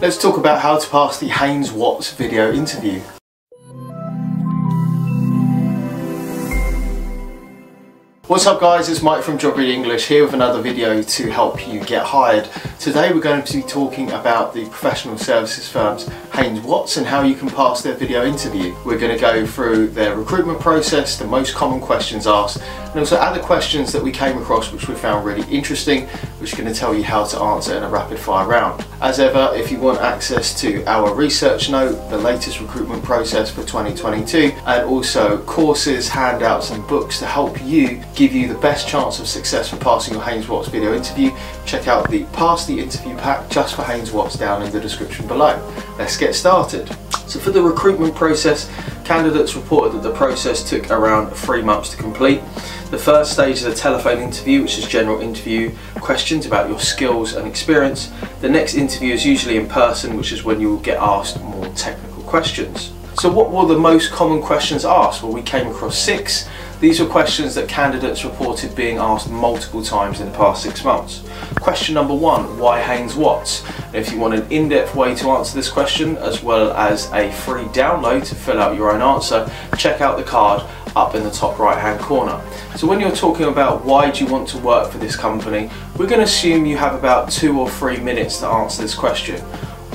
Let's talk about how to pass the Haines Watts video interview. What's up guys, it's Mike from Job Ready English here with another video to help you get hired. Today we're going to be talking about the professional services firms Haines Watts and how you can pass their video interview. We're going to go through their recruitment process, the most common questions asked, and also other questions that we came across which we found really interesting, which are going to tell you how to answer in a rapid fire round. As ever, if you want access to our research note, the latest recruitment process for 2022, and also courses, handouts and books to help you give you the best chance of success for passing your Haines Watts video interview, check out the Pass the Interview pack just for Haines Watts down in the description below. Let's get started. So for the recruitment process, candidates reported that the process took around three months to complete. The first stage is a telephone interview, which is general interview questions about your skills and experience. The next interview is usually in person, which is when you will get asked more technical questions. So what were the most common questions asked? Well, we came across six. These were questions that candidates reported being asked multiple times in the past six months. Question number one, why Haines Watts? if you want an in-depth way to answer this question, as well as a free download to fill out your own answer, check out the card up in the top right hand corner. So when you're talking about why do you want to work for this company, we're going to assume you have about two or three minutes to answer this question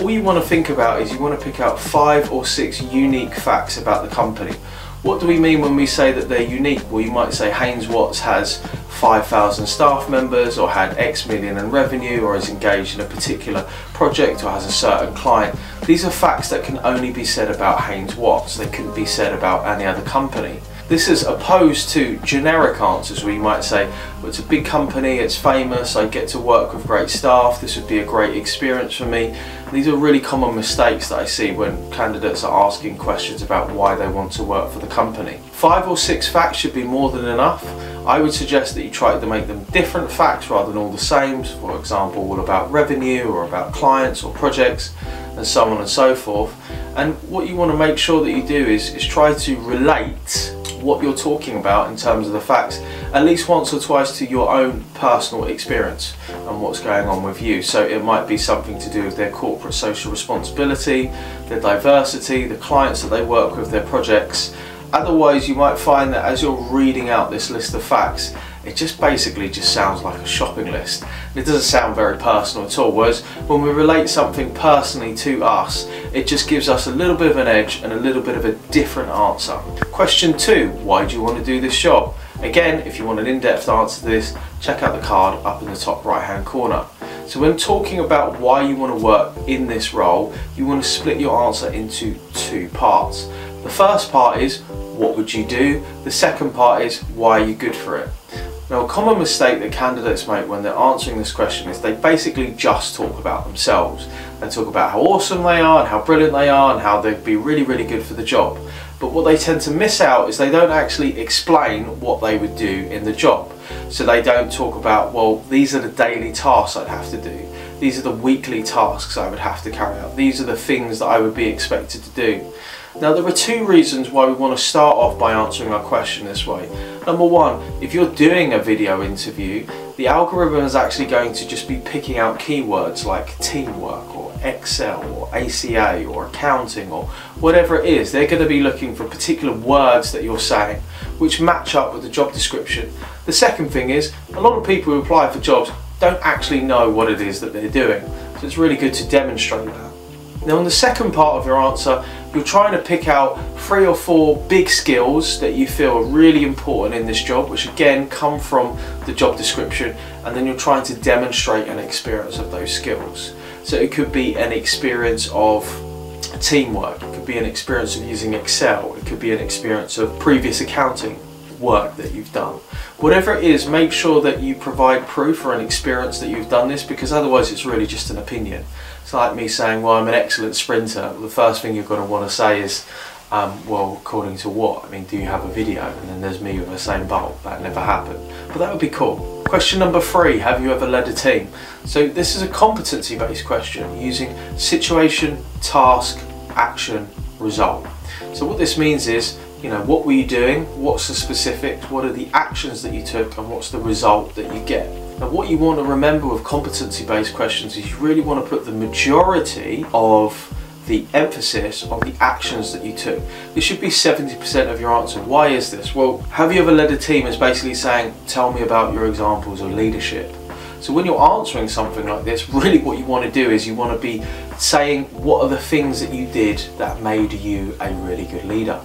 all you want to think about is you want to pick out five or six unique facts about the company. What do we mean when we say that they're unique? Well, you might say Haines Watts has 5,000 staff members or had X million in revenue or is engaged in a particular project or has a certain client. These are facts that can only be said about Haines Watts. They couldn't be said about any other company. This is opposed to generic answers where you might say, well, it's a big company, it's famous, I get to work with great staff, this would be a great experience for me. These are really common mistakes that I see when candidates are asking questions about why they want to work for the company. Five or six facts should be more than enough. I would suggest that you try to make them different facts rather than all the same. For example, all about revenue or about clients or projects and so on and so forth. And what you want to make sure that you do is, is try to relate what you're talking about in terms of the facts at least once or twice to your own personal experience and what's going on with you. So it might be something to do with their corporate social responsibility, their diversity, the clients that they work with, their projects. Otherwise you might find that as you're reading out this list of facts, it just basically just sounds like a shopping list. It doesn't sound very personal at all, whereas when we relate something personally to us, it just gives us a little bit of an edge and a little bit of a different answer. Question two, why do you want to do this job? Again, if you want an in-depth answer to this, check out the card up in the top right hand corner. So when talking about why you want to work in this role, you want to split your answer into two parts. The first part is, what would you do? The second part is, why are you good for it? Now a common mistake that candidates make when they're answering this question is they basically just talk about themselves. They talk about how awesome they are and how brilliant they are and how they'd be really really good for the job. But what they tend to miss out is they don't actually explain what they would do in the job. So they don't talk about, well, these are the daily tasks I'd have to do. These are the weekly tasks I would have to carry out. These are the things that I would be expected to do. Now there are two reasons why we want to start off by answering our question this way. Number one, if you're doing a video interview, the algorithm is actually going to just be picking out keywords like teamwork or Excel or ACA or accounting or whatever it is. They're going to be looking for particular words that you're saying which match up with the job description. The second thing is, a lot of people who apply for jobs don't actually know what it is that they're doing. So it's really good to demonstrate that. Now in the second part of your answer, you're trying to pick out three or four big skills that you feel are really important in this job, which again come from the job description, and then you're trying to demonstrate an experience of those skills. So it could be an experience of teamwork, it could be an experience of using Excel, it could be an experience of previous accounting work that you've done. Whatever it is, make sure that you provide proof or an experience that you've done this because otherwise it's really just an opinion. It's like me saying, well, I'm an excellent sprinter. The first thing you're going to want to say is, um, well, according to what? I mean, do you have a video? And then there's me with the same bulb. That never happened. But that would be cool. Question number three, have you ever led a team? So this is a competency-based question using situation, task, action, result. So what this means is, you know, what were you doing? What's the specifics? What are the actions that you took? And what's the result that you get? Now what you want to remember with competency-based questions is you really want to put the majority of the emphasis on the actions that you took. This should be 70% of your answer. Why is this? Well, have you ever led a team is basically saying, tell me about your examples of leadership. So when you're answering something like this, really what you want to do is you want to be saying what are the things that you did that made you a really good leader.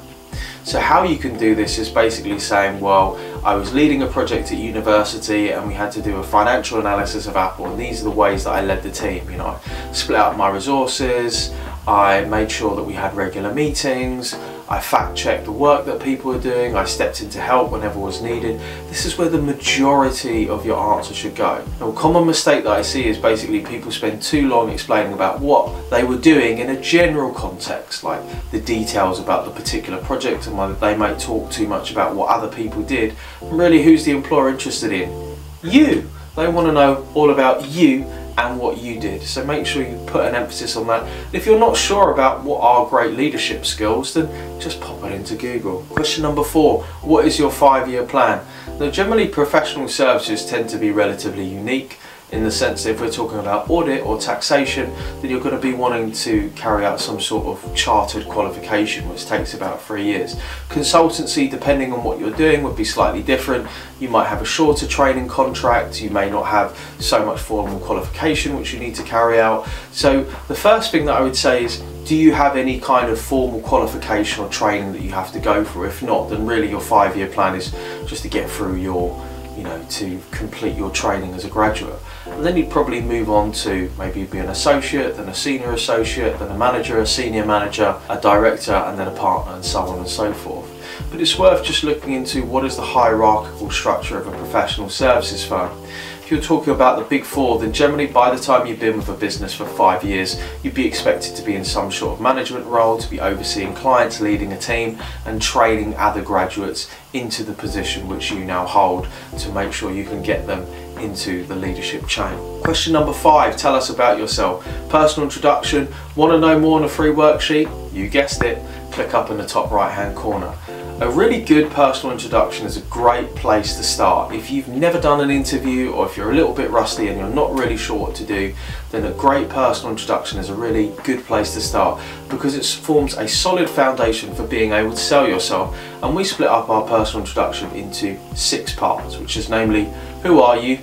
So how you can do this is basically saying, well, I was leading a project at university and we had to do a financial analysis of Apple and these are the ways that I led the team. You know, I split up my resources, I made sure that we had regular meetings, I fact checked the work that people were doing, I stepped in to help whenever was needed. This is where the majority of your answer should go. Now, a common mistake that I see is basically people spend too long explaining about what they were doing in a general context, like the details about the particular project and whether they might talk too much about what other people did. And really, who's the employer interested in? You. They want to know all about you and what you did. So make sure you put an emphasis on that. If you're not sure about what are great leadership skills, then just pop it into Google. Question number four, what is your five-year plan? Now generally professional services tend to be relatively unique in the sense that if we're talking about audit or taxation, then you're going to be wanting to carry out some sort of chartered qualification, which takes about three years. Consultancy, depending on what you're doing, would be slightly different. You might have a shorter training contract, you may not have so much formal qualification which you need to carry out. So the first thing that I would say is, do you have any kind of formal qualification or training that you have to go for? If not, then really your five-year plan is just to get through your you know, to complete your training as a graduate. And then you'd probably move on to maybe be an associate, then a senior associate, then a manager, a senior manager, a director, and then a partner, and so on and so forth. But it's worth just looking into what is the hierarchical structure of a professional services firm. If you're talking about the big four, then generally by the time you've been with a business for five years, you'd be expected to be in some sort of management role, to be overseeing clients, leading a team, and training other graduates into the position which you now hold to make sure you can get them into the leadership chain. Question number five, tell us about yourself. Personal introduction, want to know more on a free worksheet? You guessed it, click up in the top right hand corner. A really good personal introduction is a great place to start. If you've never done an interview or if you're a little bit rusty and you're not really sure what to do, then a great personal introduction is a really good place to start because it forms a solid foundation for being able to sell yourself. And we split up our personal introduction into six parts, which is namely, who are you?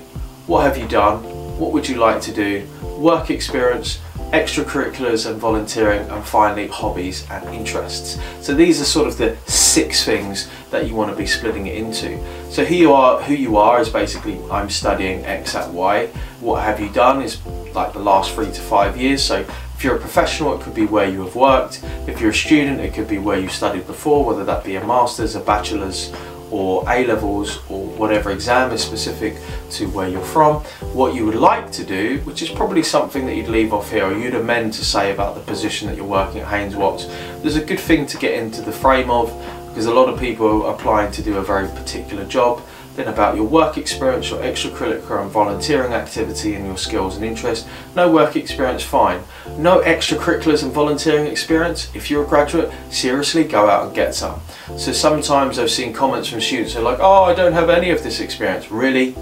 What have you done? What would you like to do? Work experience, extracurriculars and volunteering, and finally hobbies and interests. So these are sort of the six things that you want to be splitting it into. So here you are, who you are is basically I'm studying X at Y. What have you done is like the last three to five years. So if you're a professional, it could be where you have worked. If you're a student, it could be where you studied before, whether that be a master's, a bachelor's, or A levels or whatever exam is specific to where you're from. What you would like to do, which is probably something that you'd leave off here or you'd amend to say about the position that you're working at Haines Watts, there's a good thing to get into the frame of because a lot of people are applying to do a very particular job then about your work experience, your extracurricular and volunteering activity and your skills and interests. No work experience, fine. No extracurriculars and volunteering experience, if you're a graduate, seriously go out and get some. So sometimes I've seen comments from students who are like, oh, I don't have any of this experience. Really?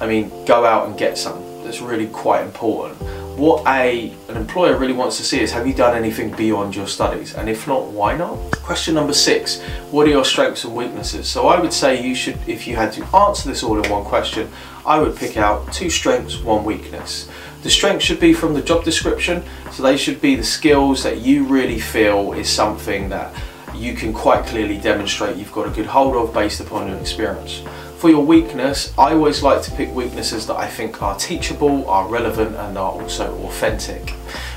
I mean, go out and get some. That's really quite important what a an employer really wants to see is have you done anything beyond your studies? And if not why not? Question number six what are your strengths and weaknesses? So i would say you should if you had to answer this all in one question i would pick out two strengths one weakness. The strength should be from the job description so they should be the skills that you really feel is something that you can quite clearly demonstrate you've got a good hold of based upon your experience for your weakness, I always like to pick weaknesses that I think are teachable, are relevant and are also authentic.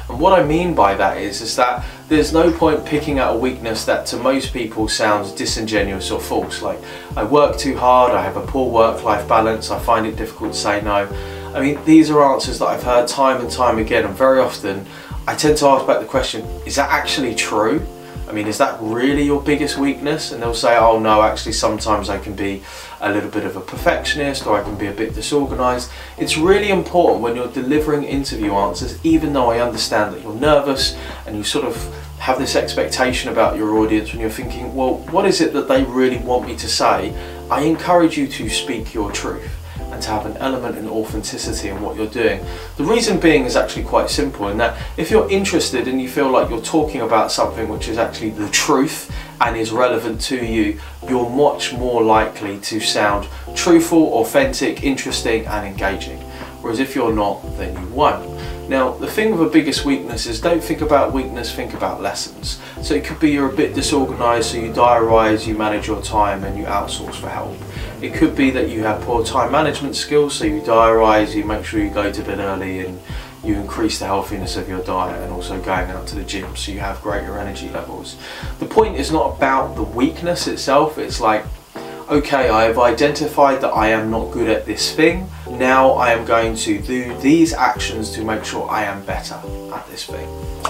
And what I mean by that is, is that there's no point picking out a weakness that to most people sounds disingenuous or false. Like, I work too hard, I have a poor work-life balance, I find it difficult to say no. I mean, these are answers that I've heard time and time again, and very often I tend to ask back the question, is that actually true? I mean, is that really your biggest weakness? And they'll say, oh no, actually sometimes I can be a little bit of a perfectionist or I can be a bit disorganized. It's really important when you're delivering interview answers, even though I understand that you're nervous and you sort of have this expectation about your audience when you're thinking, well, what is it that they really want me to say? I encourage you to speak your truth. And to have an element in authenticity in what you're doing. The reason being is actually quite simple in that if you're interested and you feel like you're talking about something which is actually the truth and is relevant to you, you're much more likely to sound truthful, authentic, interesting and engaging. Whereas if you're not, then you won't. Now, the thing with a biggest weakness is don't think about weakness, think about lessons. So it could be you're a bit disorganized, so you diarize, you manage your time and you outsource for help. It could be that you have poor time management skills, so you diarize, you make sure you go to bed early and you increase the healthiness of your diet and also going out to the gym so you have greater energy levels. The point is not about the weakness itself, it's like okay, I have identified that I am not good at this thing. Now I am going to do these actions to make sure I am better at this thing.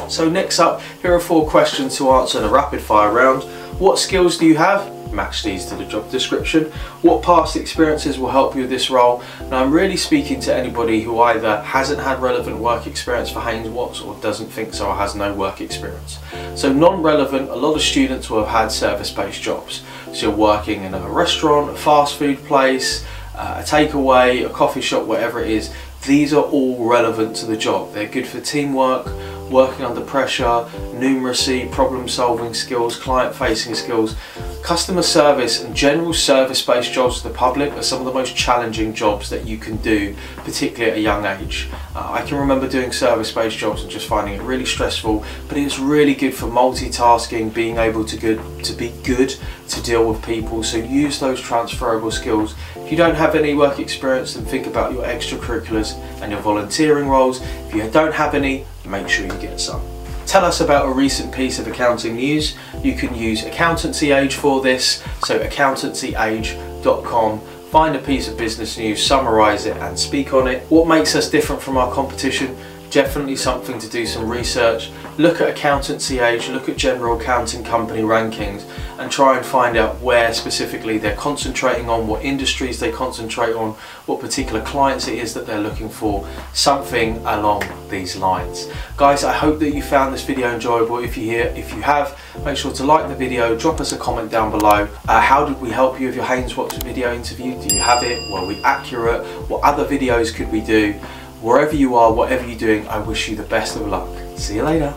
So next up, here are four questions to answer in a rapid fire round. What skills do you have? Match these to the job description. What past experiences will help you with this role? Now I'm really speaking to anybody who either hasn't had relevant work experience for Haines Watts or doesn't think so or has no work experience. So non-relevant, a lot of students will have had service-based jobs. So you're working in a restaurant, a fast food place, uh, a takeaway, a coffee shop, whatever it is. These are all relevant to the job. They're good for teamwork, working under pressure, numeracy, problem solving skills, client facing skills. Customer service and general service-based jobs to the public are some of the most challenging jobs that you can do, particularly at a young age. Uh, I can remember doing service-based jobs and just finding it really stressful, but it's really good for multitasking, being able to good to be good to deal with people. So use those transferable skills. If you don't have any work experience, then think about your extracurriculars and your volunteering roles. If you don't have any, make sure you get some. Tell us about a recent piece of accounting news. You can use Accountancy Age for this, so accountancyage.com. Find a piece of business news, summarise it and speak on it. What makes us different from our competition? Definitely something to do some research. Look at Accountancy Age, look at General Accounting Company rankings and try and find out where specifically they're concentrating on, what industries they concentrate on, what particular clients it is that they're looking for, something along these lines. Guys, I hope that you found this video enjoyable. If you here, if you have, make sure to like the video, drop us a comment down below. Uh, how did we help you with your Haines Watts video interview? Do you have it? Were we accurate? What other videos could we do? Wherever you are, whatever you're doing, I wish you the best of luck. See you later.